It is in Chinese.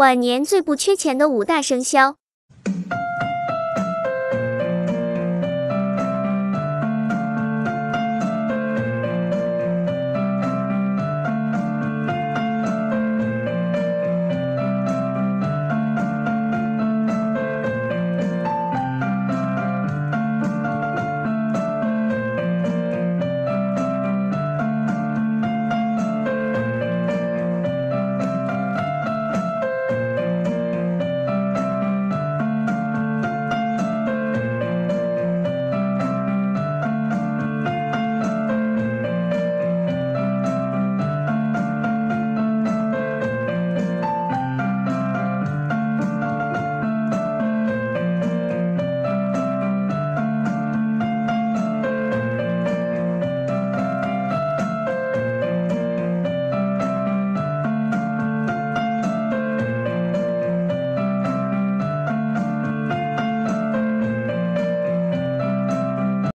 晚年最不缺钱的五大生肖。